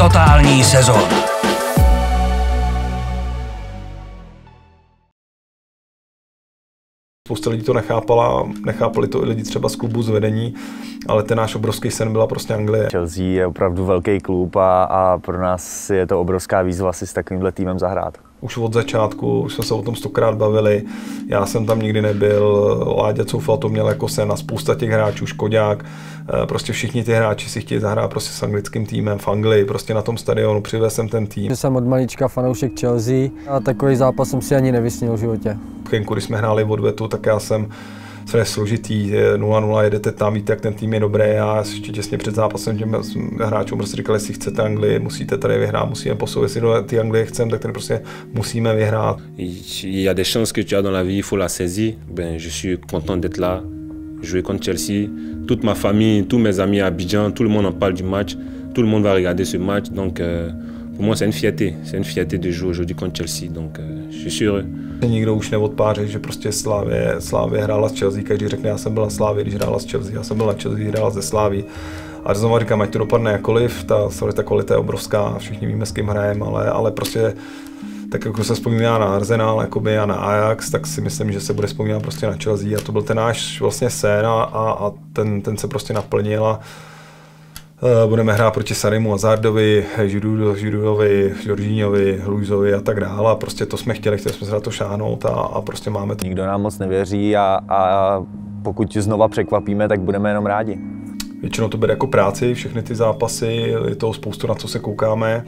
Totální sezóna. Spousta lidí to nechápala, nechápali to i lidi třeba z klubu zvedení, ale ten náš obrovský sen byla prostě Anglie. Chelsea je opravdu velký klub a, a pro nás je to obrovská výzva si s takovýmhle týmem zahrát už od začátku, už jsme se o tom stokrát bavili, já jsem tam nikdy nebyl, Láďa Coufal to měl jako sen a spousta těch hráčů, Škodák, eh, prostě všichni ty hráči si chtějí zahrát prostě s anglickým týmem v Anglii, prostě na tom stadionu, přivez jsem ten tým. Jsem od malička fanoušek Chelsea a takový zápas jsem si ani nevysnil v životě. Když jsme hráli v odvetu, tak já jsem co je složitý, 0-0, jedete tam, víte, jak ten tým je dobrý a ještě těsně před zápasem těm hráčům prostě říkali, jestli chcete Anglii, musíte tady vyhrát, musíme posouvat, jestli do ty Anglie chceme, tak tady prostě musíme vyhrát. Il y a des chances que tu as dans la vie, il faut la saisir. Ben, je suis content d'être là, jouer contre Chelsea. Toute ma famille, tous mes amis à Abidjan, tout le monde en parle du match. Tout le monde va regarder ce match. Donc, euh, pour moi, c'est une fierté. C'est une fierté de jouer aujourd'hui contre Chelsea. Donc, euh, je suis heureux. Nikdo už neodpáří, že prostě Slávě, Slávě hrála s Chelsea, každý řekne, já jsem byla na Slávě, když hrála s Chelsea, já jsem byla na Chelsea, hrála ze Slávy. A znovu říkám, ať to dopadne jakoliv, ta, ta kvalita je obrovská, všichni víme, s kým hrajeme, ale, ale prostě tak jako se vzpomíná na Arsenal jakoby, a na Ajax, tak si myslím, že se bude vzpomínat prostě na Chelsea a to byl ten náš vlastně sen a, a ten, ten se prostě naplnil a budeme hrát proti Sarimu Hazardovi, Žirudovi, Žoržíňovi, Luizovi a tak dále. A prostě to jsme chtěli, chtěli jsme se na to šáhnout a, a prostě máme to. Nikdo nám moc nevěří a, a pokud znova překvapíme, tak budeme jenom rádi. Většinou to bude jako práci, všechny ty zápasy, je toho spoustu, na co se koukáme.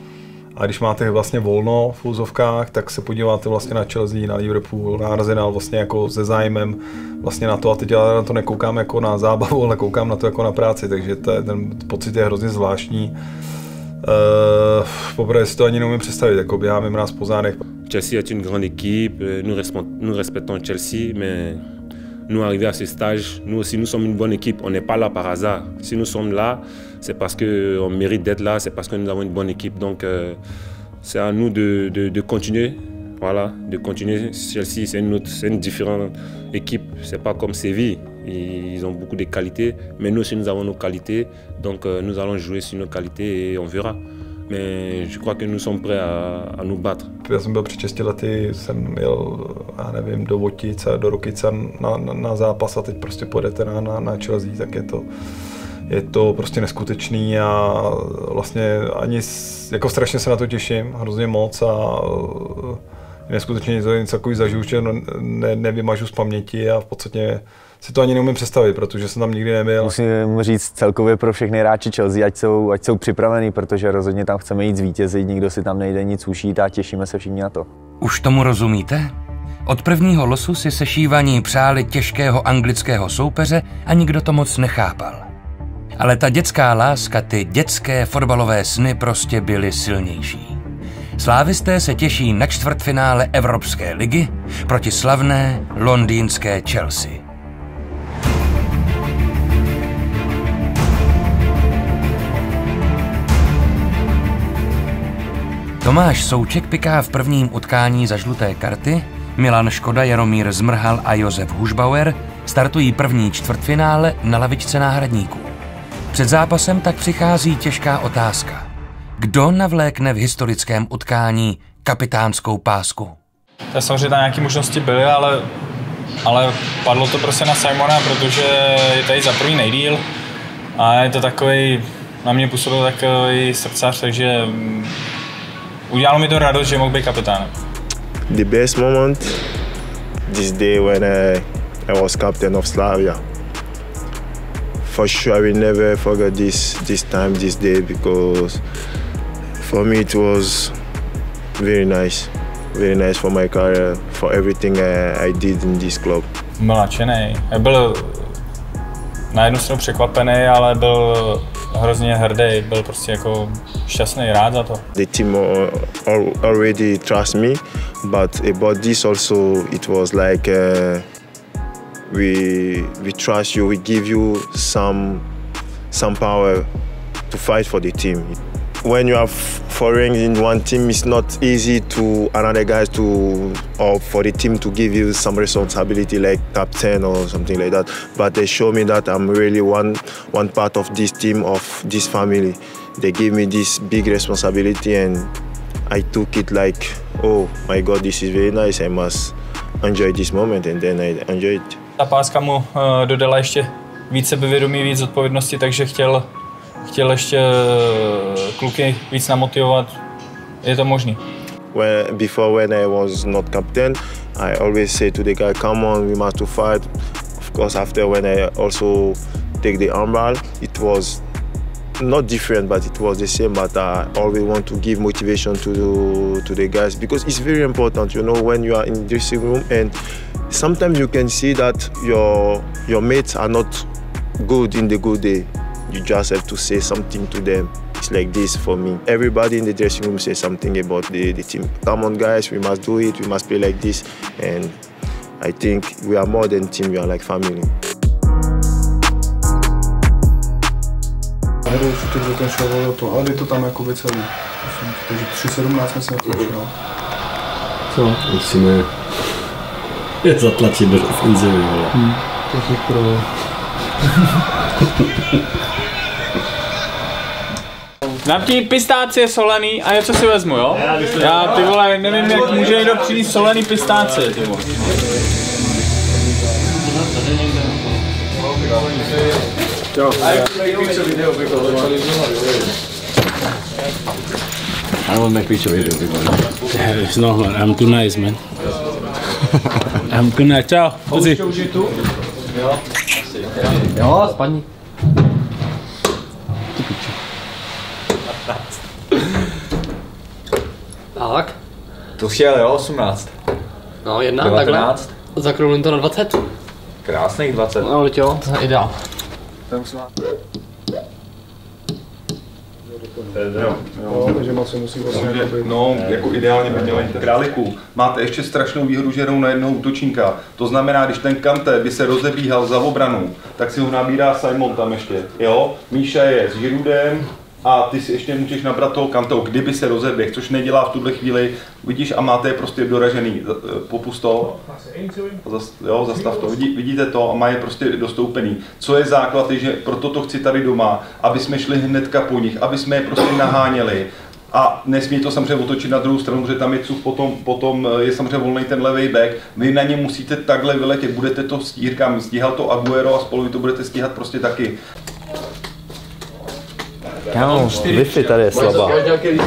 A když máte vlastně volno v úzovkách, tak se podíváte vlastně na Chelsea, na Liverpool, na Arsenal vlastně jako se zájmem vlastně na to a teď já na to nekoukám jako na zábavu, ale koukám na to jako na práci, takže to, ten pocit je hrozně zvláštní. Uh, poprvé si to ani neumím představit, jako běháme mráz po zádech. Chelsea est une grande équipe, nous, nous respectons Chelsea, mais nous arriver à ce stage, nous aussi nous sommes une bonne équipe, on n'est pas là par hasard. Si nous sommes là, c'est parce qu'on mérite d'être là, c'est parce que nous avons une bonne équipe. Donc euh, c'est à nous de, de, continuer. Voilà, de continuer. C'est une, une différente équipe. C'est pas comme Séville. Ils ont beaucoup de qualités, mais nous aussi nous avons nos qualités. Donc euh, nous allons jouer sur nos qualités et on verra. Mais je crois que nous sommes prêts à, à nous battre. Já jsem byl před 6 lety, jsem jel, já nevím, do Votice, do Rokice na, na, na zápas a teď prostě pojedete na, na, na Chelsea, tak je to, je to prostě neskutečný a vlastně ani, jako strašně se na to těším, hrozně moc a neskutečně něco, něco takový zažiju, že ne, nevymažu z paměti a v podstatě si to ani neumím představit, protože jsem tam nikdy nebyl. Musím říct celkově pro všechny hráči Chelsea, ať jsou, ať jsou připravení, protože rozhodně tam chceme jít zvítězit, nikdo si tam nejde nic ušít a těšíme se všichni na to. Už tomu rozumíte? Od prvního losu si sešívaní přáli těžkého anglického soupeře a nikdo to moc nechápal. Ale ta dětská láska, ty dětské fotbalové sny prostě byly silnější. Slávisté se těší na čtvrtfinále Evropské ligy proti slavné londýnské Chelsea. Tomáš Souček piká v prvním utkání za žluté karty, Milan Škoda, Jaromír Zmrhal a Josef Hušbauer startují první čtvrtfinále na lavičce náhradníků. Před zápasem tak přichází těžká otázka. Kdo navlékne v historickém utkání kapitánskou pásku? Tak samozřejmě tam nějaké možnosti byly, ale, ale padlo to prostě na Simona, protože je tady za první nejdíl a je to takový, na mě působil takový srdcař, takže mm, udělalo mi to radost, že mohl být kapitánem. The best moment this day when I, I was captain of Slavia. For sure, I will never forget this this time, this day, because for me it was very nice, very nice for my career, for everything I, I did in this club. Byl nadšený. Byl na jednu stranu překvapený, ale byl hrozně hrdý, byl prostě jako šťastný, rád za to. The team already trust me, but about this also it was like uh, we we trust you, we give you some some power to fight for the team. When you have foreign in one team, it's not easy to another guys to or for the team to give you some responsibility like captain or something like that. But they show me that I'm really one one part of this team of this family. They give me this big responsibility and I took it like, oh my God, this is very nice. I must enjoy this moment and then I enjoyed it. Ta páska mu uh, dodala ještě víc sebevědomí, víc odpovědnosti, takže chtěl, chtěl ještě uh, kluky víc namotivovat. Je to možný. When, before when I was not captain, I always say to the guy, come on, we must to fight. Of course, after when I also take the armball, it was not different, but it was the same. But I always want to give motivation to the, to the guys because it's very important. You know, when you are in the dressing room and sometimes you can see that your your mates are not good in the good day. You just have to say something to them. It's like this for me. Everybody in the dressing room says something about the, the team. Come on, guys, we must do it. We must play like this. And I think we are more than team. We are like family. Nebudu určitě, že ten to, ale je to tam jako celý. Takže 3.17 jsme se na Co? Musíme je zatlačit do ofenzivy, vole. Hmm. To je pro... Dám ti pistácie solený a něco si vezmu, jo? Já ty vole, nevím, jak může někdo přinést solený pistácie, ty vole. I don't make picture video, one. It's not, man. I'm too nice, man. I'm good night. Ciao. Pussy. Jo, spadni. Tak, To chtěl, jo, 18. no jedna, 19. takhle. Zakrouhlím to na 20. Krásných 20. No, jo, to je ideál. Jo, takže moc se musí vlastně jakoby... No, jako ideálně by měli králiků. Máte ještě strašnou výhodu, že jdou na jednoho útočníka. To znamená, když ten Kante by se rozebíhal za obranu, tak si ho nabírá Simon tam ještě. Jo? Míša je s Žirudem, a ty si ještě můžeš nabrat toho Kanteho, kdyby se rozeběh, což nedělá v tuhle chvíli, vidíš a máte je prostě doražený, eh, popust to, zas, jo, zastav to, Vidí, vidíte to a má je prostě dostoupený. Co je základ, je, že proto to chci tady doma, aby jsme šli hnedka po nich, aby jsme je prostě naháněli, a nesmí to samozřejmě otočit na druhou stranu, protože tam je cuf, potom, potom eh, je samozřejmě volný ten levý back. Vy na ně musíte takhle vyletět, budete to stíhat, stíhal to Aguero a spolu vy to budete stíhat prostě taky. Kámo, Wi-Fi tady je slabá.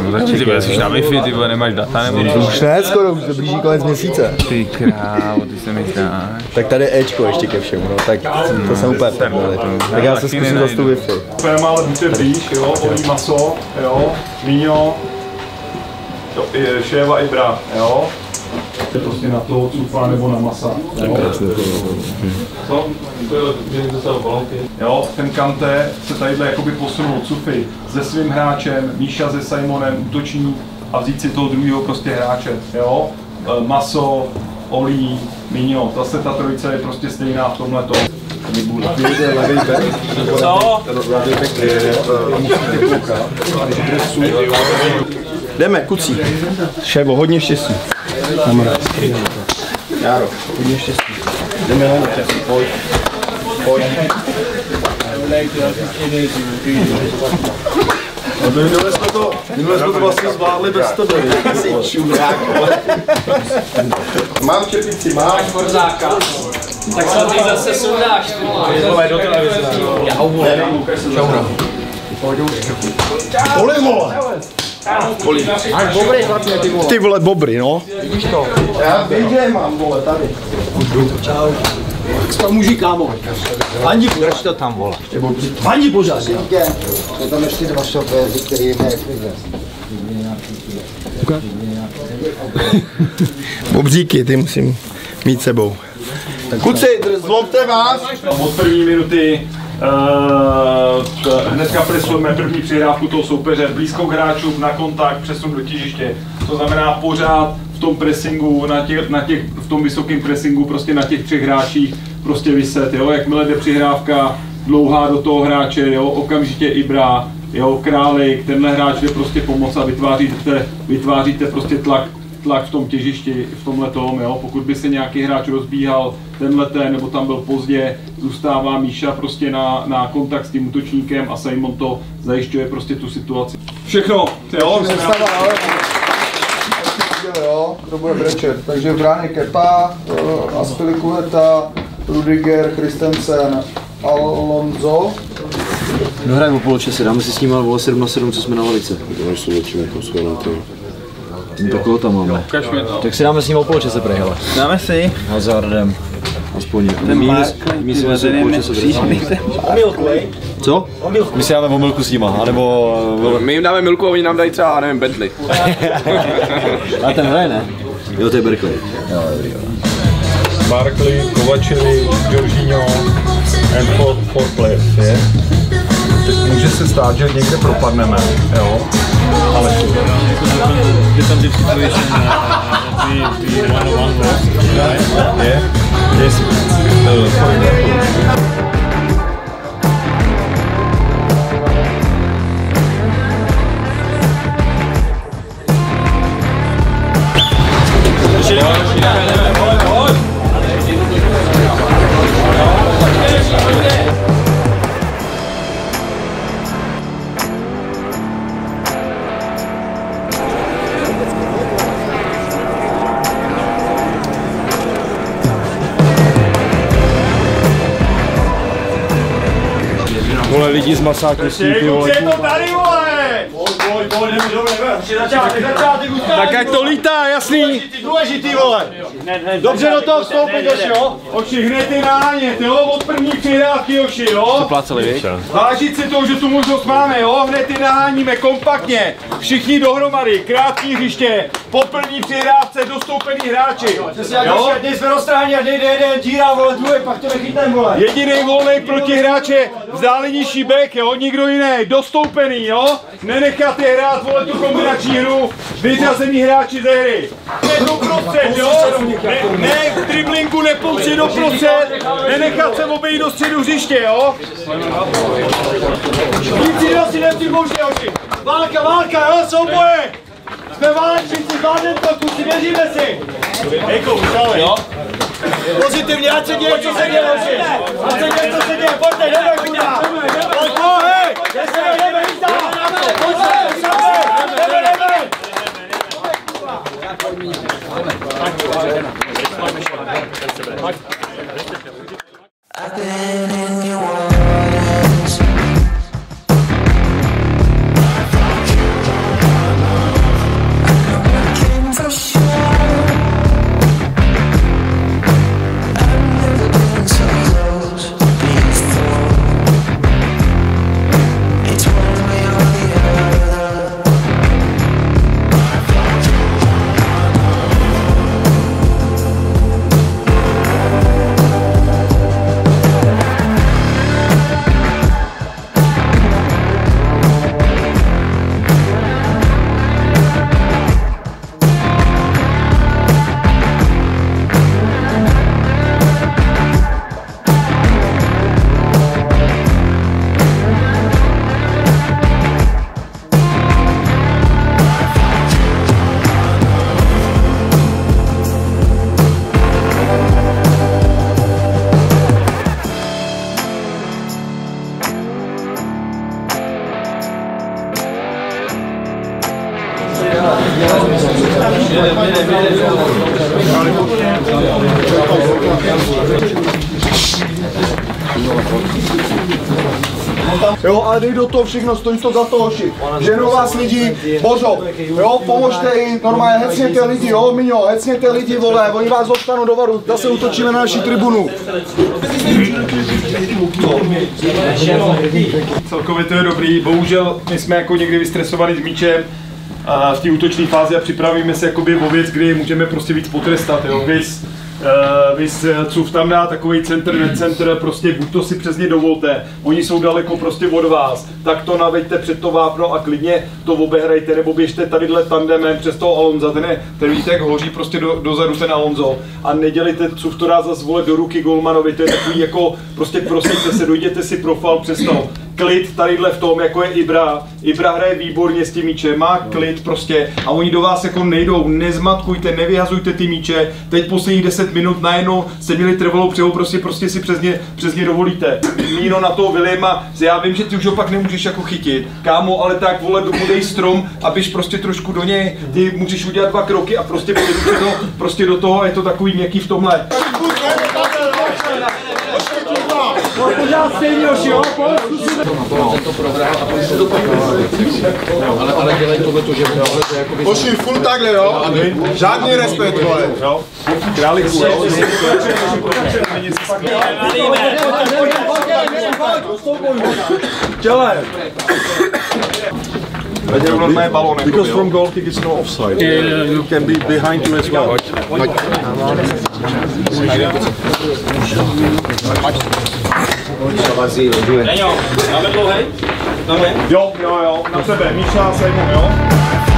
No začni, ty jsi na Wi-Fi, ty vole, nemáš data nebo... Už ne, skoro, už se blíží konec měsíce. Ty krávo, ty se mi zdáš. Tak tady je Ečko ještě ke všemu, no, tak to jsem úplně prdeli. Tak já se zkusím zase tu Wi-Fi. Úplně málo buďte blíž, jo, olí maso, jo, víno, šéva i bra, jo. Je prostě na to cufá nebo na masa. Jo. Co? Jo, ten Kante se tadyhle jakoby posunul Cufy se svým hráčem, Míša se Simonem, útočník a vzít si toho druhého prostě hráče, jo. E, Maso, Olí, Mino, zase ta trojice je prostě stejná v tomhle tom. Co? Jdeme, kucí. Šébo, hodně štěstí. Járo, hodně štěstí. Jdeme na Pojď. Pojď. No, minule jsme to, minule jsme to vlastně zvládli bez tebe. Jsi čurák. Mám čepici, mám. Korzáka. Tak se ty zase sundáš. Vole, do televize. Já vole. Čaura. Poli, vole. Poli. Až bobry vlastně, ty vole. Ty vole, bobry, no. Vidíš to? Já vím, že je mám, vole, tady. Čau. Jak to může, kámo? Vandi, drž to tam, vole. Vandi, pořád. Jsou tam ještě dva šoféři, který je Bobříky, ty musím mít sebou. Kuci, zlomte vás. Od první minuty Uh, hnedka presujeme první přihrávku toho soupeře, blízko k hráčům, na kontakt, přesun do těžiště. To znamená pořád v tom pressingu, na těch, na těch, v tom vysokém pressingu, prostě na těch třech hráčích, prostě vyset, jo, jakmile jde přihrávka dlouhá do toho hráče, jo, okamžitě Ibra, jo, Králik, tenhle hráč jde prostě pomoct a vytváříte, vytváříte prostě tlak, tlak v tom těžišti, v tomhle tom, jo, pokud by se nějaký hráč rozbíhal tenhle ten, nebo tam byl pozdě, zůstává Míša prostě na, na kontakt s tím útočníkem a Simon to zajišťuje prostě tu situaci. Všechno, jo, Sestava, ale... Jo, kdo bude brečet. Takže v bráně Kepa, eh, Aspilicueta, Rudiger, Christensen, Alonso. Dohrajeme o poločase, dáme si s ním vole 7 na 7, co jsme na lavice. To až jsou jako skvělé to. Tak koho tam máme? To. Tak si dáme s ním o poločase prej, hele. Dáme si. Hazardem. Aspoň. Ten My Mark, my si vezmeme poločase. Omylku, Co? My si dáme omylku s nima, anebo... My jim dáme milku a oni nám dají třeba, nevím, Bentley. A ten hraje, ne? Jo, to je Berkeley. Jo, dobrý, jo. Barkley, Kovačevič, Jorginho and four, four players, je? Teď může se stát, že někde propadneme, jo? Ale Je tam vždycky pověšen ty, ty one on one je? Yes. Uh, for example. masátnictví, ty vole. Je jako- to tady, vole! Boj, boj, boj, Tak jak to lítá, jasný. Důležitý, vole. Dobře do toho vstoupit, Joši, jo? Oči, hned ty náhaně, ty jo, od první přihrávky, Joši, jo? Jste pláceli, víš? Vážit si to, že tu možnost máme, jo? Hned ty naháníme kompaktně. Všichni dohromady, krátký hřiště po první přihrávce dostoupený hráči. Jo? Teď jsme roztrhaní a nejde jeden díra, vole, druhý, pak to nechytneme, vole. Jediný volný protihráče, vzdálenější back, jo, nikdo jiný, dostoupený, jo, nenechat je hrát, vole, tu kombinační hru, vyřazení hráči ze hry. Ne do prostřed, jo, ne, ne v driblinku nepoučit do prostřed, nenechat se obejít do středu hřiště, jo. Víc si si nepřipouště, oči. Válka, válka, jo, souboje. Jsme válečníci, zvládneme to, kluci, věříme si. Ejko, už ale, jo. Pozitivně, ať se děje, co se děje, oči. Ať se děje, co se děje, pojďte, jdeme, kurva. Pojď, pojď, hej, jdeme, jdeme, jdeme, pojďte, jdeme, toho všechno, stojí to za to, hoši. Ženou vás lidi, Božo, jo, pomožte jim, normálně hecněte lidi, jo, Miňo, hecněte lidi, vole, oni vás dostanou do varu, zase utočíme na naši tribunu. Celkově to je dobrý, bohužel my jsme jako někdy vystresovaní s míčem a v té útočné fázi a připravíme se jakoby o věc, kdy můžeme prostě víc potrestat, jo, vys, uh, vys, Cuf tam dá takový center, necenter, prostě buď to si přesně dovolte, oni jsou daleko prostě od vás, tak to naveďte před to vápno a klidně to obehrajte, nebo běžte tadyhle tandemem přes toho Alonza, ten, je, ten víte, jak hoří prostě do, dozadu ten Alonso a nedělejte, Cuf to dá zase vole do ruky Golmanovi, to je takový jako, prostě prosíte se, dojděte si profal přes to, klid tadyhle v tom, jako je Ibra. Ibra hraje výborně s tím míčem, má klid prostě. A oni do vás jako nejdou, nezmatkujte, nevyhazujte ty míče. Teď posledních 10 minut najednou jste měli trvalou přehu, prostě, prostě si přes ně, přes ně dovolíte. Míno na toho Williama, já vím, že ty už ho pak nemůžeš jako chytit. Kámo, ale tak vole, budej strom a běž prostě trošku do něj, ty můžeš udělat dva kroky a prostě podejdu to, prostě do toho, je to takový měkký v tomhle. Pořád stejně, hoši, jo, Tento prohrál a pak se to ale, ale dělej tohle to, že tohle to je jako Hoši, full takhle, jo? Žádný respekt, vole. Jo? Králiku, jo? Těle. Because from goal kick it's no offside. Yeah, you can be behind you as well. Dáme dlouhej? Dáme? Jo, jo, jo, na tebe, Míša, Simon, jo?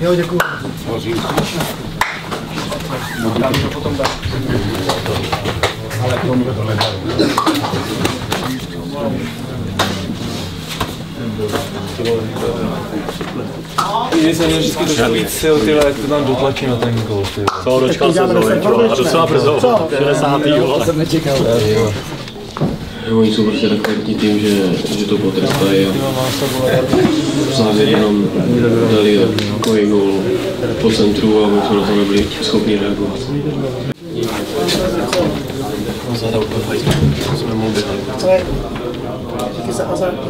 Jo, děkuji. Tam to potom dá. Ale k tomu to nedá. Jsem měl vždycky trošku víc sil, ty jak to tam dotlačí na ten gol, ty. Co, dočkal se to, a docela brzo, 60. vole. jsem nečekal. Jo, oni jsou prostě takový tým, že, že to potrestají a v závěr jenom dali takový gól po centru a my jsme na to nebyli schopni reagovat. Zadal úplně, jsme mohli běhat. Díky za hazard.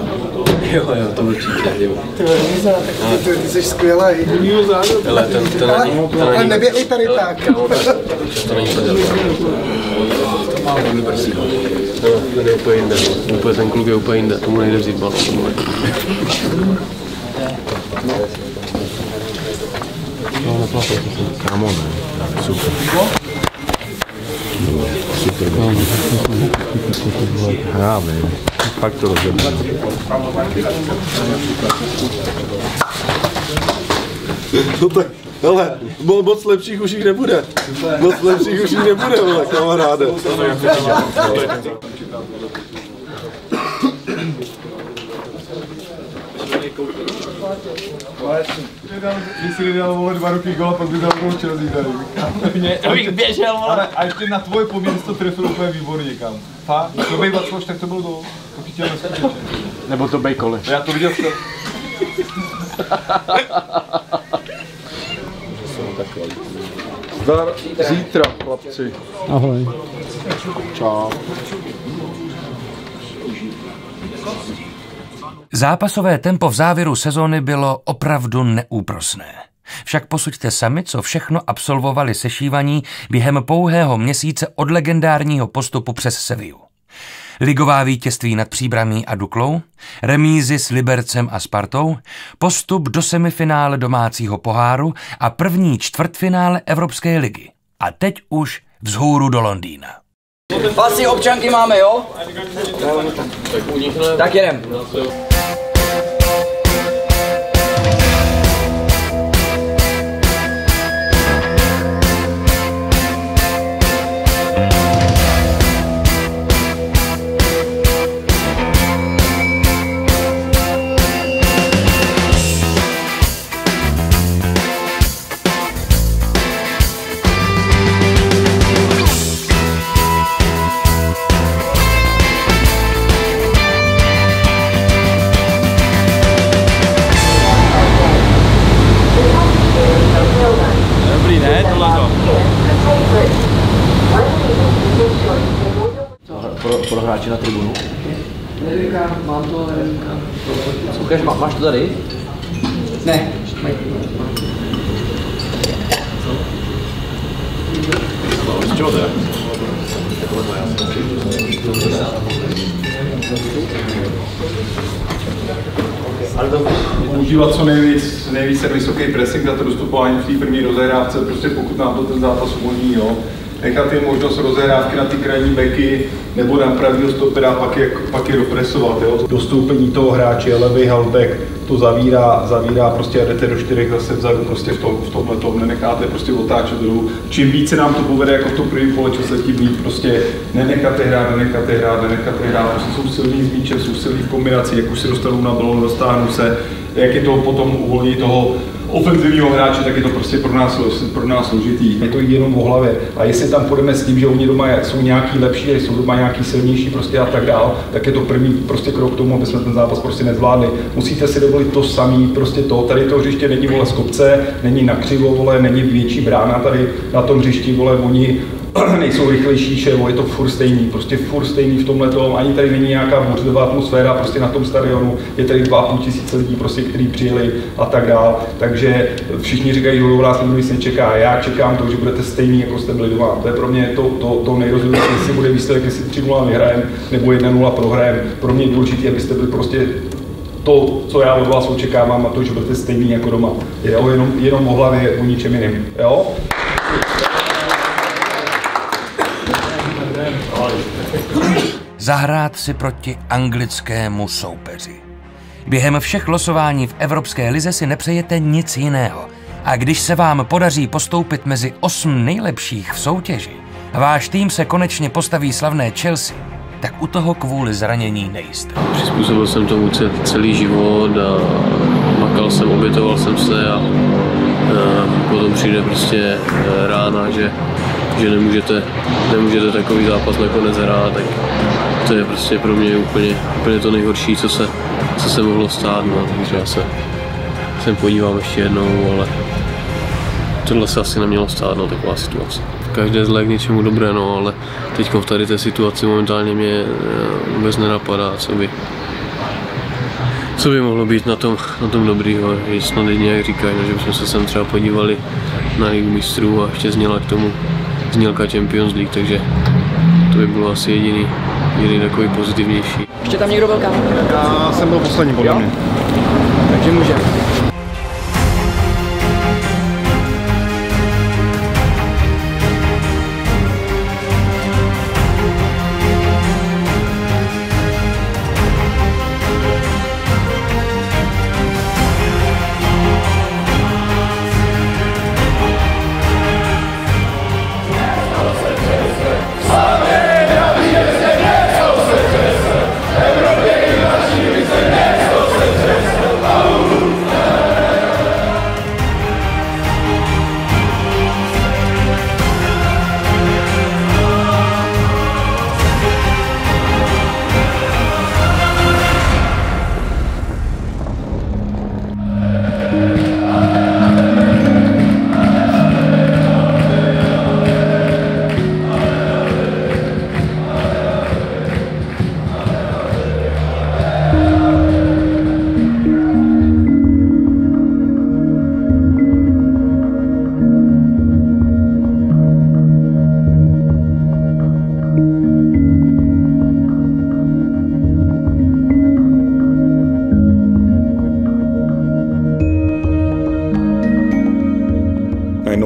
Jo, jo, to určitě, jo. Ty Míza, tak ty, ty, ty jsi skvělý. Ale ten, Ale, není, ale není, neběhej tady tak. to není to dělat. To má velmi brzí. ten je úplně jinde, úplně ten kluk je úplně jinde, tomu nejde vzít balon. tomuhle. Kámo, ne. Super. Super. Já vím. Fakt to rozhodne. No tak, hele, mo- moc lepších už jich nebude. Moc lepších už jich nebude, vole, kamaráde. Když si nedal vole dva roky gola, pak by dal gol Chelsea tady. Mě- abych běžel, vole. Ale a ještě na tvoje poměry jsi to trefil úplně výborně kam. Fakt, to byl tak to byl gol. To. Nebo to bejkoli. Já to viděl jsem. Zdar zítra, chlapci. Ahoj. Čau. Zápasové tempo v závěru sezóny bylo opravdu neúprosné. Však posuďte sami, co všechno absolvovali sešívaní během pouhého měsíce od legendárního postupu přes Sevillu. Ligová vítězství nad Příbramí a Duklou, remízy s Libercem a Spartou, postup do semifinále domácího poháru a první čtvrtfinále Evropské ligy. A teď už vzhůru do Londýna. Pasy občanky máme, jo? Tak jedem. Na tribunu. Neříkám, mám to, neříkám. Ukaž, má, máš to tady? Ne. Z čeho to je? Užívat co nejvíc, nejvíc ten vysoký pressing za to dostupování v té první rozehrávce, prostě pokud nám to ten zápas umožní, jo. Nechat jim možnost rozehrávky na ty krajní beky nebo na pravýho stopera, pak je, pak je dopresovat, jo. Dostoupení toho hráče, levý halbek, to zavírá, zavírá prostě a jdete do čtyřech zase vzadu prostě v, tom, v tomhle tom, nenecháte prostě otáčet dolů. Čím více nám to povede jako v tom prvním poločase, tím líp prostě nenecháte hrát, nenecháte hrát, nenecháte hrát, prostě jsou silní s míčem, jsou silní v kombinaci, jak už si dostanou na balon, dostáhnou se, jak je to potom uvolní toho ofenzivního hráče, tak je to prostě pro nás, pro nás složitý. Je to jenom o hlavě. A jestli tam půjdeme s tím, že oni doma jsou nějaký lepší, jsou doma nějaký silnější prostě a tak dál, tak je to první prostě krok k tomu, aby jsme ten zápas prostě nezvládli. Musíte si dovolit to samý, prostě to. Tady to hřiště není vole z kopce, není na křivo, vole, není větší brána tady na tom hřišti, vole, oni nejsou rychlejší, ševo, je to furt stejný, prostě furt stejný v tomhle tom, ani tady není nějaká bouřlivá atmosféra prostě na tom stadionu, je tady 2,5 tisíce lidí, prostě, kteří přijeli a tak dál, takže všichni říkají, že vás nikdo nic nečeká, já čekám to, že budete stejný, jako jste byli doma, to je pro mě to, to, to nejrozumnější, jestli bude výsledek, jestli 3-0 vyhrajem nebo 1-0 prohrajem, pro mě je důležité, abyste byli prostě to, co já od vás očekávám, a to, že budete stejný jako doma. Jo, jenom, jenom o hlavě, o ničem jiném. Jo? Zahrát si proti anglickému soupeři. Během všech losování v Evropské lize si nepřejete nic jiného. A když se vám podaří postoupit mezi osm nejlepších v soutěži váš tým se konečně postaví slavné Chelsea, tak u toho kvůli zranění nejste. Přizpůsobil jsem tomu ce- celý život a makal jsem, obětoval jsem se a, a potom přijde prostě eh, rána, že, že nemůžete, nemůžete takový zápas nakonec hrát, tak to je prostě pro mě úplně, úplně to nejhorší, co se, co se mohlo stát, no, takže já se sem podívám ještě jednou, ale tohle se asi nemělo stát, no, taková situace. Každé zlé k něčemu dobré, no, ale teď v tady té situaci momentálně mě eh, vůbec nenapadá, co by, co by mohlo být na tom, na tom dobrýho, že snad jedině jak říkají, no, že bychom se sem třeba podívali na Ligu mistrů a ještě zněla k tomu znělka Champions League, takže to by bylo asi jediný, jiný takový pozitivnější. Ještě tam někdo byl kam? Já jsem byl poslední podle mě. Takže může.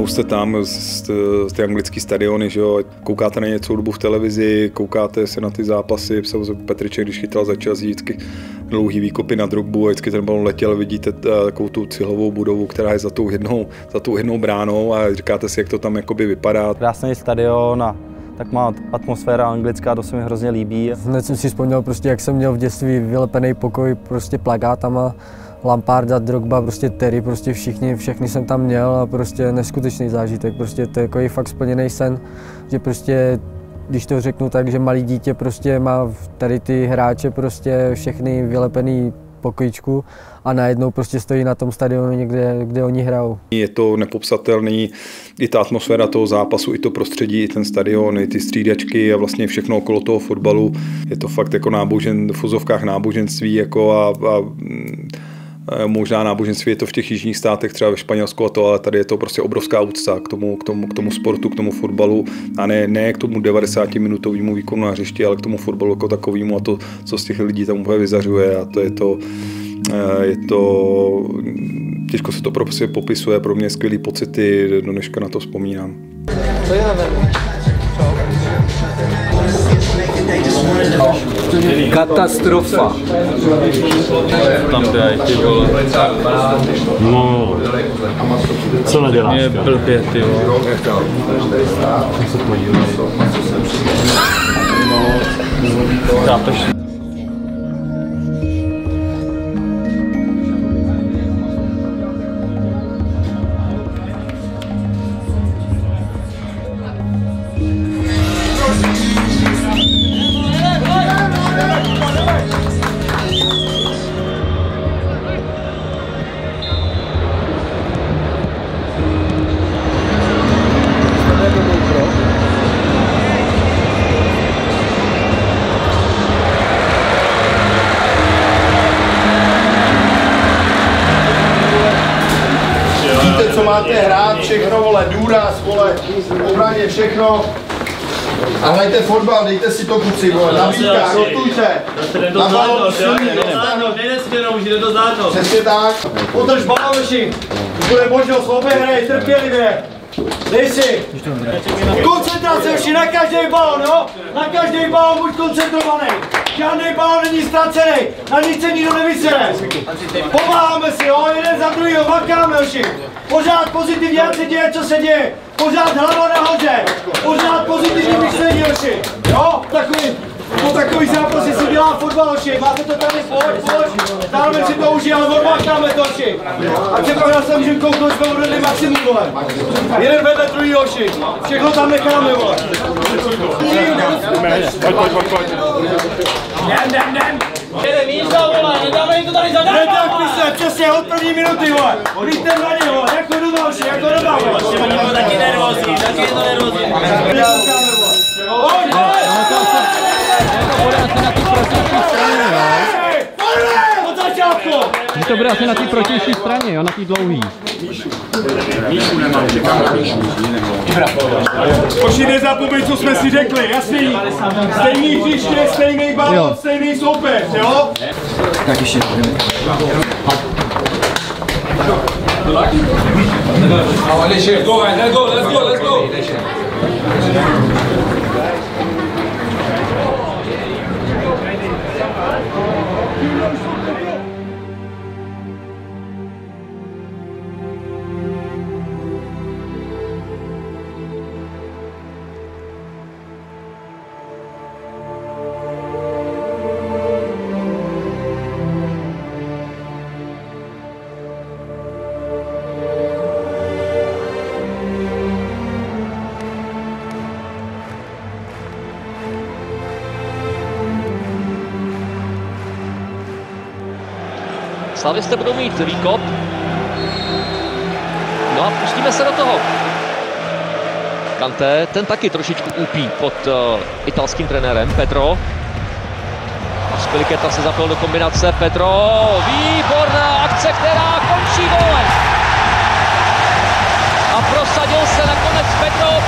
Najednou jste tam z, z ty anglický stadiony, že jo, koukáte na něco dobu v televizi, koukáte se na ty zápasy, samozřejmě Petriček, když chytal za Chelsea, vždycky dlouhý výkopy na drogbu a vždycky ten balon letěl, vidíte t- takovou tu cihlovou budovu, která je za tou jednou, za tou jednou bránou a říkáte si, jak to tam jakoby vypadá. Krásný stadion a tak má atmosféra anglická, to se mi hrozně líbí. Hned jsem si vzpomněl, prostě, jak jsem měl v dětství vylepený pokoj prostě plagátama, Lamparda, Drogba, prostě Terry, prostě všichni, všechny jsem tam měl a prostě neskutečný zážitek, prostě to je jako fakt splněný sen, že prostě když to řeknu tak, že malý dítě prostě má tady ty hráče prostě všechny vylepený pokojičku a najednou prostě stojí na tom stadionu někde, kde oni hrajou. Je to nepopsatelný, i ta atmosféra toho zápasu, i to prostředí, i ten stadion, i ty střídačky a vlastně všechno okolo toho fotbalu. Je to fakt jako nábožen, v fuzovkách náboženství jako a, a možná náboženství je to v těch jižních státech, třeba ve Španělsku a to, ale tady je to prostě obrovská úcta k tomu, k tomu, k tomu sportu, k tomu fotbalu. A ne, ne k tomu 90 minutovému výkonu na hřišti, ale k tomu fotbalu jako takovému a to, co z těch lidí tam úplně vyzařuje. A to je to, je to, těžko se to prostě popisuje, pro mě skvělý pocity, do dneška na to vzpomínám. To je Katastrofa. Tam dají ty vole. No, co neděláš? Je blbě, ty vole. se všechno. A hrajte fotbal, dejte si to kluci, vole, nabídka, rotujte. Na balon, silný, Nejde si jenom, už jde to zádno. Přesně tak. Udrž balon, Už bude možnost, obehrej, trpělivě. Dej si. Koncentrace už na každý balon, jo? Na každý balon buď koncentrovaný. Žádný balon není ztracený. Na nic se nikdo nevysere. Pomáháme si, jo? Jeden za druhýho, makáme, hoši. Pořád pozitivně, ať se děje, co se děje. Pořád hlava nahoře. Pořád pozitivní myšlení, hoši. Jo? Takový, po takový zápasy si dělá fotbal, hoši. Máte to tady, pojď, pojď. Dáme si to už, ale odmákáme to, se pak na se můžeme kouknout, jsme odvedli maximum, vole. Jeden vedle druhý, hoši. Všechno tam necháme, vole. Pojď, pojď, pojď. Jdem, jdem, jdem. Jede místo, vole, nedáme jim to tady zadarmo. Netrapni se, přesně od první minuty, vole. Klíďte na ně, vole, jako doma, hoši, jako doma, vole. Taky nervózní, taky je to nervózní. Začátku! to bude asi na té protější straně, jo, na té dlouhý. Míšu nemám, čekám na Míšu. Hoši, nezapomeň, co jsme si řekli, jasný? Stejný příště, stejný balon, stejný soupeř, jo? Tak ještě. Let's go. Let's go. Let's go. Let's go. Slavisté budou mít výkop. No a pustíme se do toho. Kanté, ten taky trošičku úpí pod uh, italským trenérem Petro. Spiliketa se zapil do kombinace. Petro, výborná akce, která končí golem. A prosadil se nakonec Petro.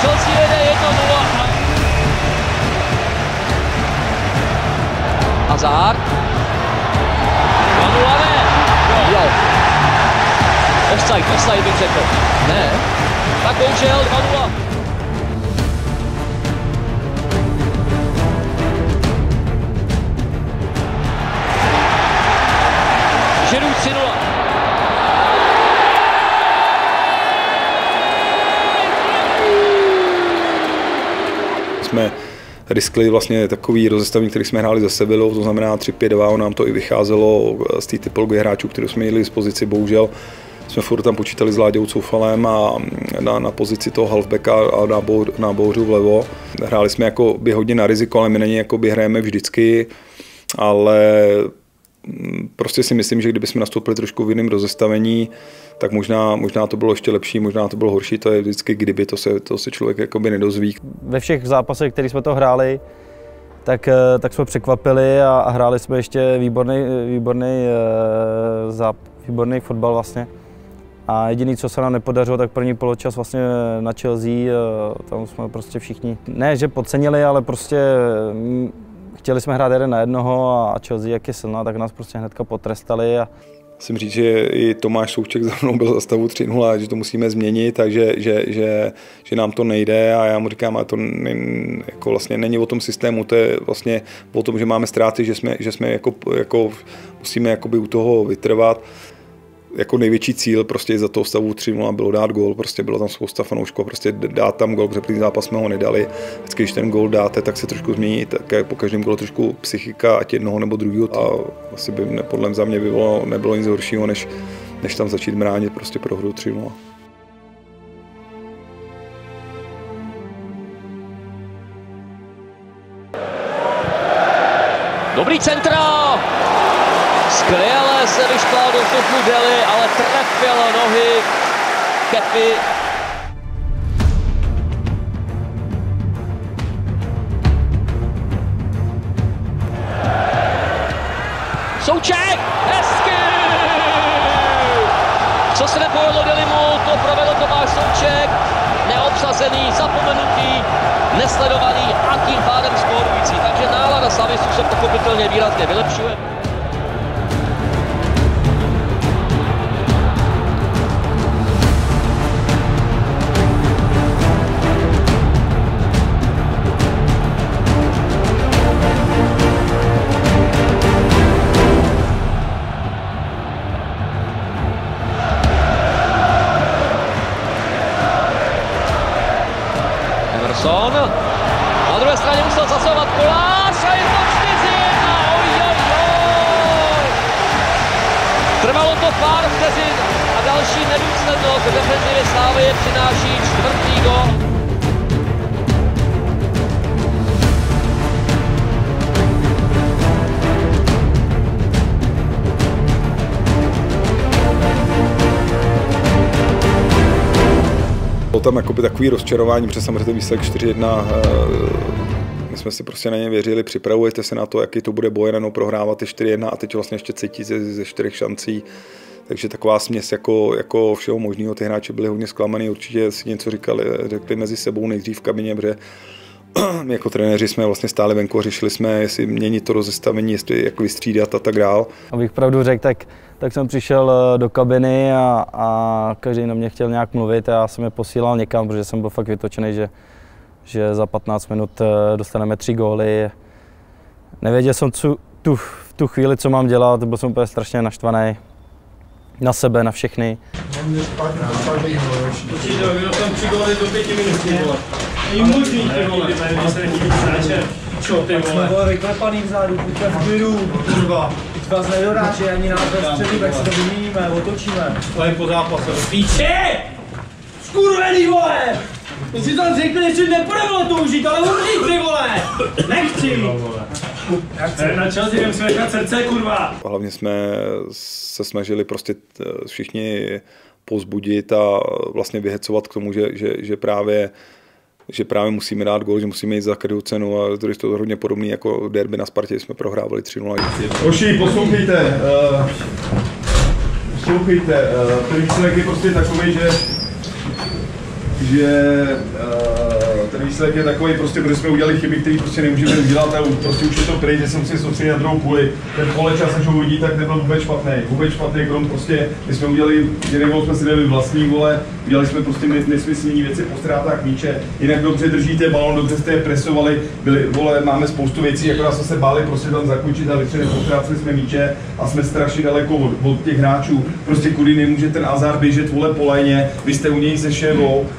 Chelsea jede 1-0. Hazard. Offside, offside bych řekl. Ne. Tak bohužel 2-0. Giroud 3-0. jsme riskli vlastně takový rozestavení, který jsme hráli za Sevilou, to znamená 3-5-2, nám to i vycházelo z té typologie hráčů, kterou jsme měli k dispozici, bohužel jsme furt tam počítali s Láďou Coufalem a na, na pozici toho halfbacka a na, bou, na bouřu vlevo. Hráli jsme jako by hodně na riziko, ale my na ně jako by hrajeme vždycky, ale mm, prostě si myslím, že kdybychom nastoupili trošku v jiném rozestavení, tak možná, možná to bylo ještě lepší, možná to bylo horší, to je vždycky kdyby, to se, to se člověk jakoby nedozví. Ve všech zápasech, které jsme to hráli, tak, eh, tak jsme překvapili a, a hráli jsme ještě výborný, výborný, eh, výborný fotbal vlastně. A jediný, co se nám nepodařilo, tak první poločas vlastně na Chelsea, eh, tam jsme prostě všichni, ne že podcenili, ale prostě mm, chtěli jsme hrát jeden na jednoho a Chelsea, jak je silná, tak nás prostě hnedka potrestali. A, Musím říct, že i Tomáš Souček za mnou byl za stavu 3-0, že to musíme změnit, takže že, že, že, nám to nejde a já mu říkám, ale to ne, jako vlastně není o tom systému, to je vlastně o tom, že máme ztráty, že jsme, že jsme jako, jako musíme u toho vytrvat jako největší cíl prostě za toho stavu 3 bylo dát gol, prostě bylo tam spousta fanoušků, prostě dát tam gol, protože první zápas jsme ho nedali. Vždycky, když ten gol dáte, tak se trošku změní, tak po každém golu trošku psychika, ať jednoho nebo druhého. A asi by podle za mě by bylo, nebylo nic horšího, než, než tam začít bránit prostě pro hru 3 -0. Dobrý centra! Se vyšplal do vzduchu Deli, ale trefil nohy Kepy. Souček! Hezky! Co se nepovedlo Delimu, to provedl Tomáš Souček. Neobsazený, zapomenutý, nesledovaný a tím pádem skórující. Takže nálada Slavistu se pochopitelně výrazně vylepšuje. Kolář a je to 4-1. Oj, oj, oj. Trvalo to pár vteřin a další nedůslednost v defenzivě Slávy přináší čtvrtý gol. Bylo tam jakoby takový rozčarování, protože samozřejmě výsledek 4-1 eh, jsme si prostě na ně věřili, připravujete se na to, jaký to bude boj, no prohrávat 4-1 a teď vlastně ještě cítí ze, ze čtyřech šancí. Takže taková směs jako, jako všeho možného. Ty hráči byli hodně zklamaný, určitě si něco říkali, řekli mezi sebou nejdřív v kabině, protože my jako trenéři jsme vlastně stáli venku a řešili jsme, jestli měnit to rozestavení, jestli jako vystřídat a tak dál. Abych pravdu řekl, tak, tak jsem přišel eh, do kabiny a, a každý na mě chtěl nějak mluvit a já jsem je posílal někam, protože jsem byl fakt vytočený, že, že za 15 minut eh, dostaneme tři góly. Nevěděl jsem tu, tu, v tu chvíli, co mám dělat, byl jsem úplně strašně naštvaný na sebe, na všechny. Vás ani nás tak si to vyměníme, otočíme. To je po zápase. Píče! Skurvený, vole! To si tam řekli, že si nepůjde, vole, to užít, ale umřít, ty vole! Nechci! Ne, na Chelsea musíme nechat srdce, kurva! Hlavně jsme se snažili prostě všichni pozbudit a vlastně vyhecovat k tomu, že, že, že právě že právě musíme dát gol, že musíme jít za každou cenu a to je to hodně podobné jako derby na Spartě, jsme prohrávali 3-0. Hoši, poslouchejte, uh, poslouchejte, uh, ten výsledek je prostě takový, že že výsledek je takový, prostě, protože jsme udělali chyby, které prostě nemůžeme udělat a prostě už je to pryč, že jsem si soustředit na druhou půli. Ten poločas, až ho uvidí, tak nebyl vůbec špatný. Vůbec špatný, krom prostě, my jsme udělali, jeden gol jsme si dali vlastní vole, udělali jsme prostě ne- nesmyslné věci po ztrátách míče, jinak dobře držíte balon, dobře jste je presovali, byli, vole, máme spoustu věcí, akorát jsme se báli prostě tam zakončit a vytřeli, potráceli jsme míče a jsme strašně daleko od, od těch hráčů. Prostě kudy nemůže ten Azar běžet vole po léně, vy jste u něj se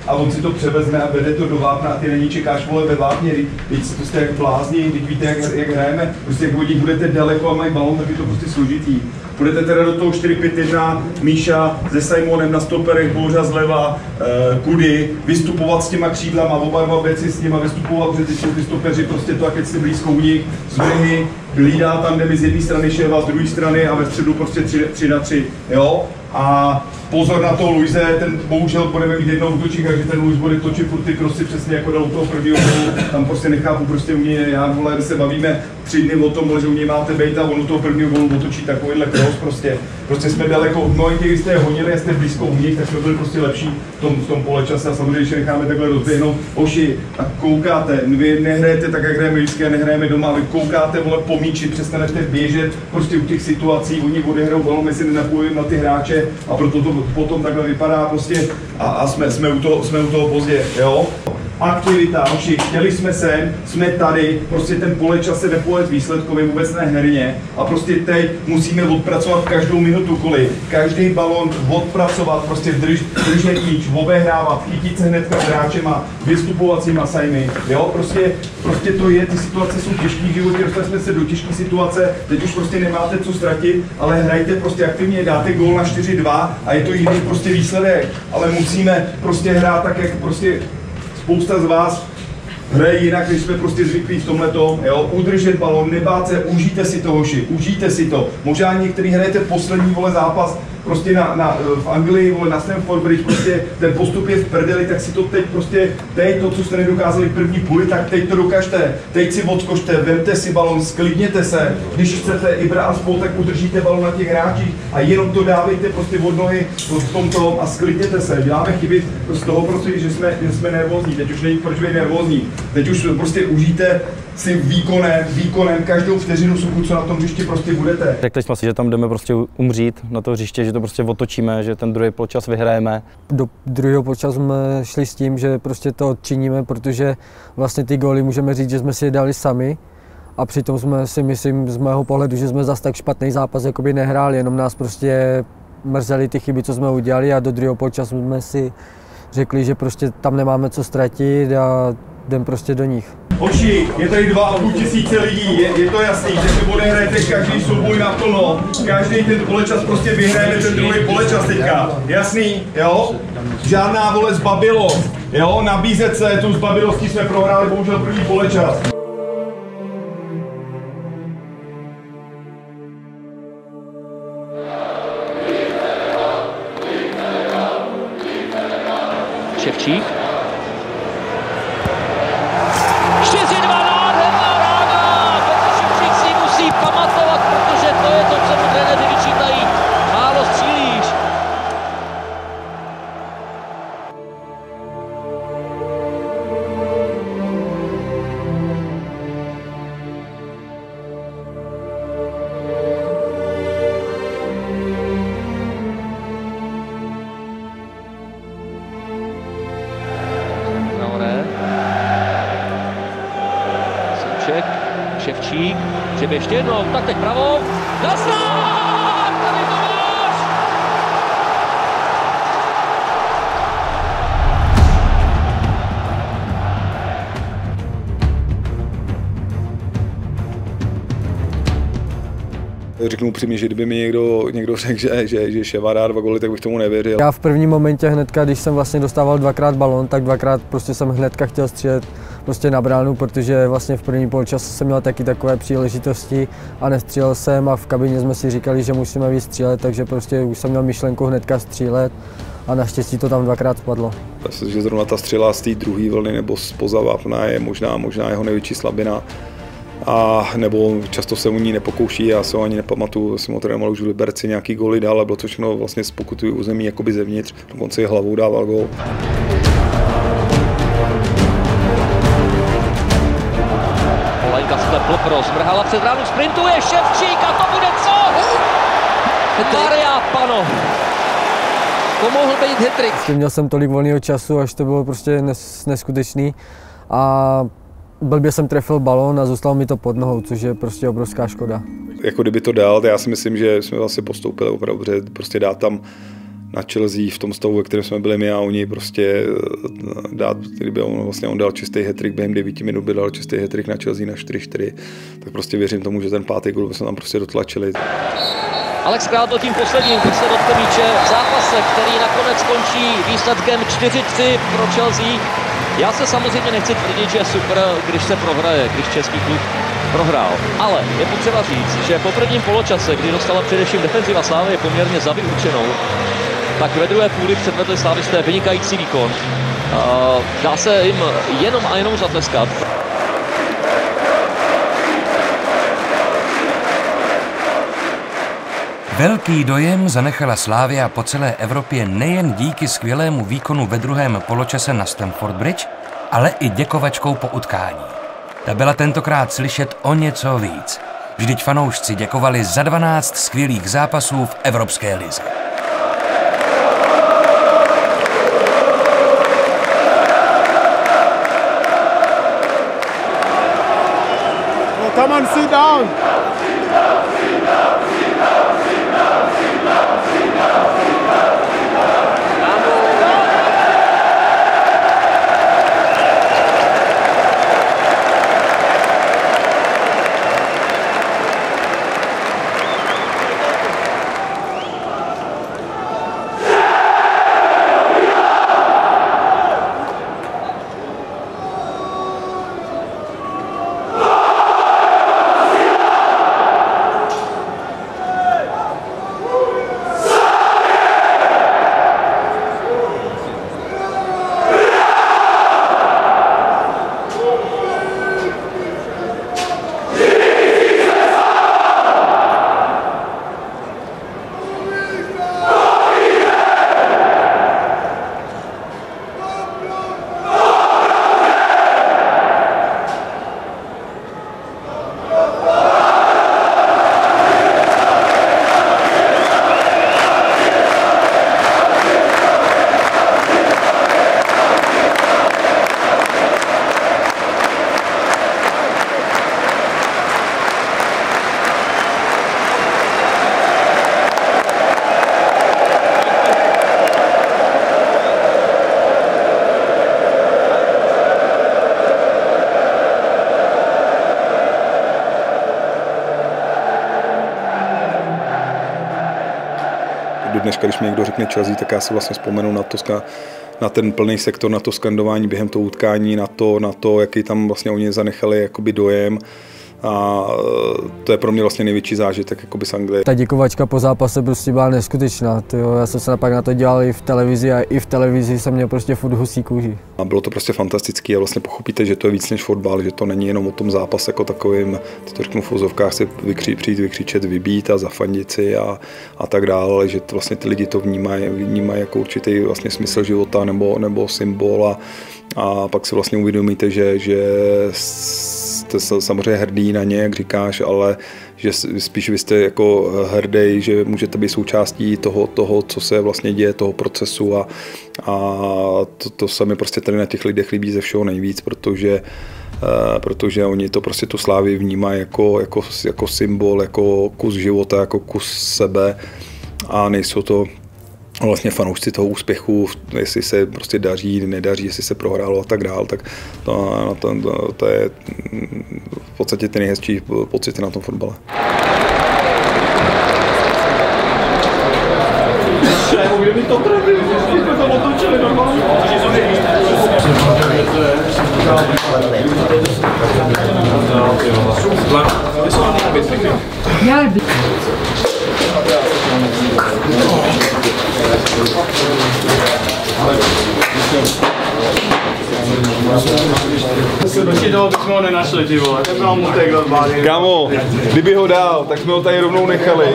a on si to převezme a vede to do vápna a ty na ní čekáš vole ve vápně, teď, teď to jste jak blázni, teď víte jak, jak hrajeme, prostě jak od nich budete daleko a mají balon, tak je to prostě složitý. Budete teda do toho 4-5-1, Míša se Simonem na stoperech, Bořa zleva, eh, Kudy, vystupovat s těma křídlama, oba dva beci s nima vystupovat, protože teď jsou ty stopeři prostě to, jak jste blízko u nich, z brehy, hlídá tam, kde mi z jedné strany šéva, z druhé strany a ve středu prostě 3, 3 na 3, jo? A pozor na to Luise, ten bohužel budeme mít jednou útočník, takže ten Luis bude točit furt ty krosy přesně jako u toho prvního gólu. Tam prostě nechápu, prostě u něj, já vole, se bavíme tři dny o tom, že u něj máte být a on u toho prvního gólu otočí takovýhle kros prostě. Prostě jsme daleko, v momentě, kdy jste je honili jste blízko u nich, tak jsme byli prostě lepší v tom, v tom poločase a samozřejmě, když je necháme takhle rozběhnout, oši, a koukáte, vy nehrajete tak, jak hrajeme vždycky nehrajeme doma, vy koukáte, vole, po míči, přestanete běžet prostě u těch situací, oni odehrajou balon, my si nenapojíme na ty hráče a proto to potom takhle vypadá prostě a, a jsme, jsme, u toho, jsme u toho pozdě, jo. Aktivita, hoši, chtěli jsme sem, jsme tady, prostě ten polečas se nepojet výsledkově, vůbec ne herně a prostě teď musíme odpracovat každou minutu koli, každý balon odpracovat, prostě drž, držet míč, obehrávat, chytit se hnedka s hráčema, vystupovacíma sajmy, jo, prostě, prostě to je, ty situace jsou těžké v životě, dostali jsme se do těžké situace, teď už prostě nemáte co ztratit, ale hrajte prostě aktivně, dáte gól na 4-2 a je to jiný prostě výsledek, ale musíme prostě hrát tak, jak prostě spousta z vás hraje jinak, než jsme prostě zvyklí v tomhle jo, udržet balon, nebát se, užijte si to, hoši, užijte si to. Možná některý hrajete poslední, vole, zápas prostě na, na, v Anglii, vole, na Stamford Bridge, prostě ten postup je v prdeli, tak si to teď prostě, teď to, co jste nedokázali v první půli, tak teď to dokažte, teď si odskočte, vemte si balon, sklidněte se, když chcete Ibra a spolu, tak udržíte balon na těch hráčích a jenom to dávejte prostě od nohy v tom tom a sklidněte se. Děláme chyby z toho prostě, že jsme, že jsme nervózní, teď už není proč být nervózní, teď už prostě užijte si výkonem, výkonem každou vteřinu suchu, co na tom hřišti prostě budete. Řekli jsme si, že tam jdeme prostě umřít na to hřiště, že to prostě otočíme, že ten druhý poločas vyhrajeme. Do druhého počasu jsme šli s tím, že prostě to odčiníme, protože vlastně ty góly můžeme říct, že jsme si je dali sami. A přitom jsme si myslím z mého pohledu, že jsme zas tak špatný zápas jakoby nehráli, jenom nás prostě mrzely ty chyby, co jsme udělali a do druhého počasu jsme si řekli, že prostě tam nemáme co ztratit a jdem prostě do nich. Oči, je tady dva a půl tisíce lidí, je, je to jasný, že si odehrajete každý souboj naplno, každý ten polečas prostě vyhrajeme ten druhý polečas teďka, jasný, jo? Žádná vole zbabilo, jo? Nabízet se, tu zbabilostí jsme prohráli bohužel první polečas. Ševčík. Řeknu upřímně, že kdyby mi někdo, někdo řekl, že, že, že Ševa dá dva goly, tak bych tomu nevěřil. Já v prvním momentě hnedka, když jsem vlastně dostával dvakrát balon, tak dvakrát prostě jsem hnedka chtěl střílet prostě na bránu, protože vlastně v první poločase jsem měl taky takové příležitosti a nestřílel jsem a v kabině jsme si říkali, že musíme víc střílet, takže prostě už jsem měl myšlenku hnedka střílet a naštěstí to tam dvakrát spadlo. Myslím, že zrovna ta střela z té druhé vlny nebo spoza vápna je možná, možná jeho největší slabina. A nebo často se u ní nepokouší, já se ho ani nepamatuju, jsem ho trénoval už v Liberci, nějaký góly dál, ale bylo to všechno vlastně z pokutu území jakoby zevnitř, dokonce i hlavou dával gól. Olenka sklepl pro Zmrhala před ránu sprintuje Ševčík a to bude co? Maria Pano. To mohl být hetrik. Měl jsem tolik volného času, až to bylo prostě nes, neskutečný a blbě jsem trefil balón a zůstalo mi to pod nohou, což je prostě obrovská škoda. Jako kdyby to dal, já si myslím, že jsme vlastně postoupili opravdu dobře, prostě dát tam na Chelsea v tom stavu, ve kterém jsme byli my a oni prostě eh, dát, kdyby on, vlastně on dal čistý hetrik během 9 minut, by dal čistý hetrik na Chelsea na 4-4, tak prostě věřím tomu, že ten pátý gol jsme tam prostě dotlačili. Alex Král byl tím posledním, kdo se dotkl míče v zápase, který nakonec skončí výsledkem 4-3 pro Chelsea. Já se samozřejmě nechci tvrdit, že je super, když se prohraje, když český klub prohrál. Ale je potřeba říct, že po prvním poločase, kdy dostala především defenziva Slávy poměrně za vyučenou, tak ve druhé půli předvedli Slávisté vynikající výkon. Dá se jim jenom a jenom zatleskat. Velký dojem zanechala Slávia po celé Evropě nejen díky skvělému výkonu ve druhém poločase na Stamford Bridge, ale i děkovačkou po utkání. Ta byla tentokrát slyšet o něco víc. Vždyť fanoušci děkovali za 12 skvělých zápasů v Evropské lize. Come on, sit down. Dneška, když mi někdo řekne Chelsea, tak já si vlastně vzpomenu na to, na ten plný sektor, na to skandování během toho utkání, na to, na to jaký tam vlastně oni zanechali jakoby dojem a to je pro mě vlastně největší zážitek jakoby z Anglie. Ta děkovačka po zápase prostě byla neskutečná. Tyjo. Já jsem se napak na to dělal i v televizi a i v televizi jsem měl prostě furt husí kůži. A bylo to prostě fantastické a vlastně pochopíte, že to je víc než fotbal, že to není jenom o tom zápase jako takovým, ty to řeknu v úzovkách, si vykří, přijít, vykřičet, vybít a zafandit si a, a tak dále, ale že to vlastně ty lidi to vnímají, vnímají jako určitý vlastně smysl života nebo, nebo symbol a, a pak si vlastně uvědomíte, že, že jste samozřejmě hrdý na ně, jak říkáš, ale že spíš vy jste jako hrdý, že můžete být součástí toho, toho co se vlastně děje, toho procesu a, a to, to se mi prostě tady na těch lidech líbí ze všeho nejvíc, protože protože oni to prostě tu slávy vnímají jako, jako, jako symbol, jako kus života, jako kus sebe a nejsou to vlastně fanoušci toho úspěchu, jestli se prostě daří, nedaří, jestli se prohrálo a tak dál, tak to, to, to, to je v podstatě ty nejhezčí pocity na tom fotbale. Kdyby to Kámo, kdyby ho dal, tak jsme ho tady rovnou nechali.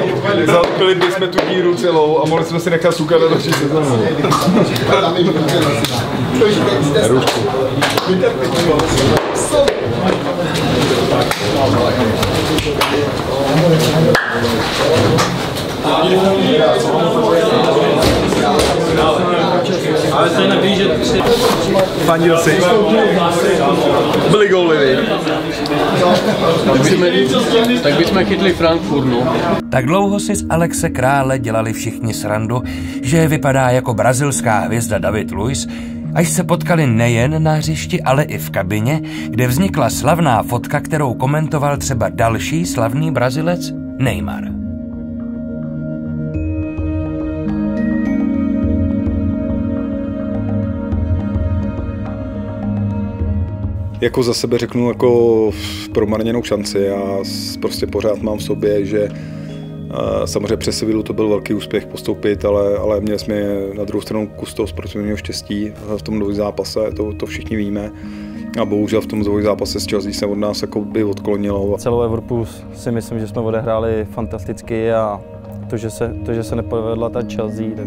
Zalepili bychom tu díru celou a mohli jsme si nechat sukat na další sezónu. Růžku. Ale to je. Fandil jsi? Byli góly, vy. Tak bychom chytli Frankfurt, no. Tak dlouho si z Alexe Krále dělali všichni srandu, že vypadá jako brazilská hvězda David Luiz, až se potkali nejen na hřišti, ale i v kabině, kde vznikla slavná fotka, kterou komentoval třeba další slavný Brazilec Neymar. Jako za sebe řeknu jako promarněnou šanci. Já prostě pořád mám v sobě, že Samozřejmě přes Sevillu to byl velký úspěch postoupit, ale, ale měli jsme na druhou stranu kus toho sportovního štěstí v tom dvoj zápase, to, to všichni víme. A bohužel v tom zápase s Chelsea se od nás jako by odklonilo. Celou Evropu si myslím, že jsme odehráli fantasticky a to, že se, to, že se nepovedla ta Chelsea, tak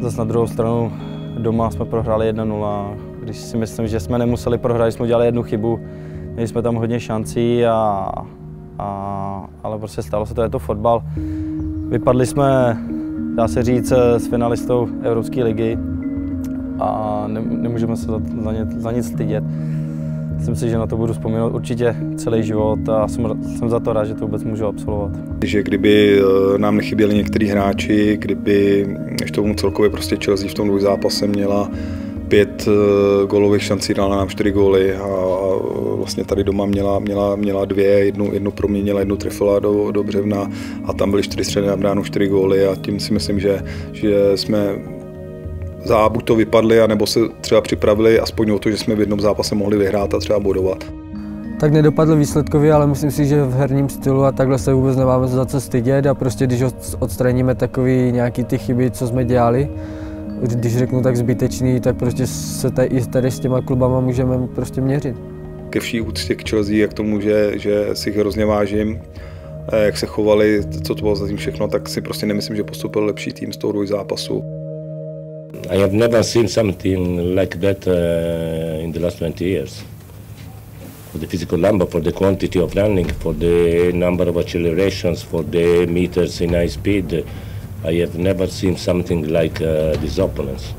zase na druhou stranu doma jsme prohráli 1-0. Když si myslím, že jsme nemuseli prohrát, jsme udělali jednu chybu, měli jsme tam hodně šancí a a, ale prostě stalo se to, je to fotbal. Vypadli jsme, dá se říct, s finalistou Evropské ligy a ne, nemůžeme se za, za, ně, za nic stydět. Myslím si, že na to budu vzpomínat určitě celý život a jsem, jsem za to rád, že to vůbec můžu absolvovat. Že kdyby nám nechyběli některý hráči, kdyby ještě tomu celkově prostě Chelsea v tom zápase měla pět gólových šancí, dala nám čtyři góly a vlastně tady doma měla, měla, měla dvě, jednu, jednu proměnila, jednu trefila do, do břevna a tam byly čtyři střely na bránu, čtyři góly a tím si myslím, že, že jsme za buď to vypadli, anebo se třeba připravili aspoň o to, že jsme v jednom zápase mohli vyhrát a třeba bodovat. Tak nedopadlo výsledkově, ale myslím si, že v herním stylu a takhle se vůbec nemáme za co stydět a prostě když odstraníme takový nějaký ty chyby, co jsme dělali, když řeknu tak zbytečný, tak prostě se tady, i tady s těma klubama můžeme prostě měřit. Ke vší úctě k Chelsea, jak tomu, že, že si jich hrozně vážím, jak se chovali, co to bylo zatím všechno, tak si prostě nemyslím, že postupil lepší tým z toho dvoj zápasu. I have never seen something like that uh, in the last 20 years. For the physical number, for the quantity of running, for the number of accelerations, for the meters in high speed, I have never seen something like uh, these opponents.